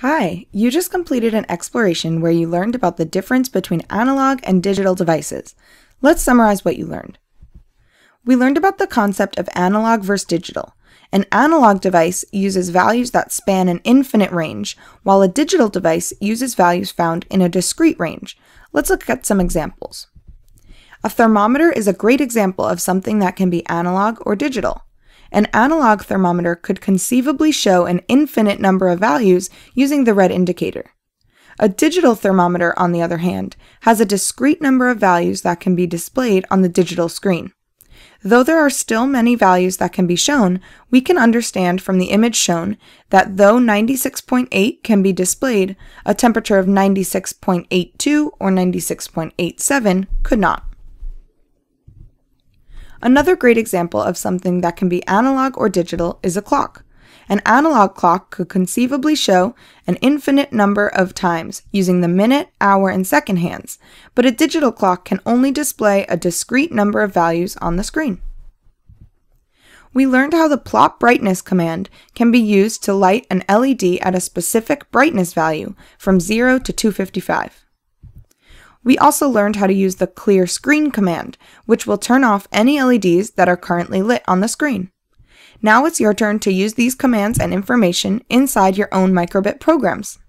Hi, you just completed an exploration where you learned about the difference between analog and digital devices. Let's summarize what you learned. We learned about the concept of analog versus digital. An analog device uses values that span an infinite range, while a digital device uses values found in a discrete range. Let's look at some examples. A thermometer is a great example of something that can be analog or digital. An analog thermometer could conceivably show an infinite number of values using the red indicator. A digital thermometer, on the other hand, has a discrete number of values that can be displayed on the digital screen. Though there are still many values that can be shown, we can understand from the image shown that though 96.8 can be displayed, a temperature of 96.82 or 96.87 could not. Another great example of something that can be analog or digital is a clock. An analog clock could conceivably show an infinite number of times using the minute, hour, and second hands, but a digital clock can only display a discrete number of values on the screen. We learned how the plot brightness command can be used to light an LED at a specific brightness value from 0 to 255. We also learned how to use the clear screen command, which will turn off any LEDs that are currently lit on the screen. Now it's your turn to use these commands and information inside your own micro:bit programs.